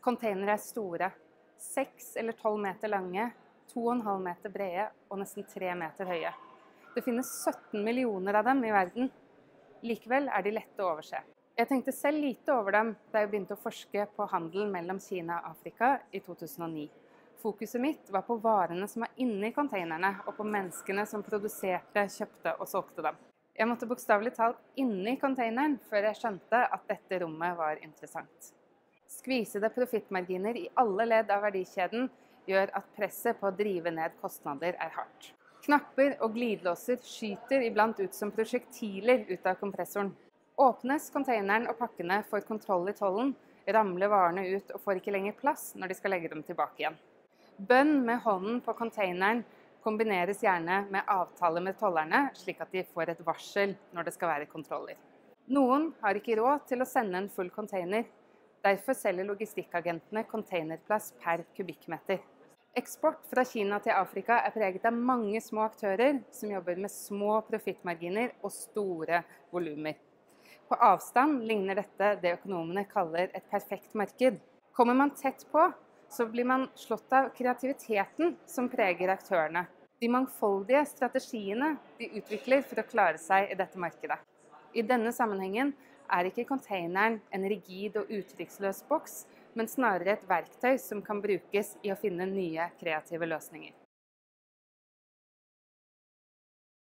Containere er store. Seks eller tolv meter lange, to og en halv meter brede og nesten tre meter høye. Det finnes 17 millioner av dem i verden. Likevel er de lette å overse. Jeg tenkte selv lite over dem da jeg begynte å forske på handelen mellom Kina og Afrika i 2009. Fokuset mitt var på varene som var inni containerne, og på menneskene som produserte, kjøpte og solgte dem. Jeg måtte bokstavelig talt inni containeren før jeg skjønte at dette rommet var interessant. Skvisede profittmarginer i alle ledd av verdikjeden gjør at presset på å drive ned kostnader er hardt. Knapper og glidelåser skyter iblant ut som prosjektiler ut av kompressoren. Åpnes containeren og pakkene for kontroll i tollen, ramler varene ut og får ikke lenger plass når de skal legge dem tilbake igjen. Bønn med hånden på containeren kombineres gjerne med avtale med tollerne, slik at de får et varsel når det skal være kontroller. Noen har ikke råd til å sende en full container, Derfor selger logistikkagentene containerplass per kubikkmeter. Eksport fra Kina til Afrika er preget av mange små aktører som jobber med små profittmarginer og store volumer. På avstand ligner dette det økonomene kaller et perfekt marked. Kommer man tett på, så blir man slått av kreativiteten som preger aktørene. De mangfoldige strategiene de utvikler for å klare seg i dette markedet. I denne sammenhengen er ikke containeren en rigid og uttrykksløs boks, men snarere et verktøy som kan brukes i å finne nye kreative løsninger.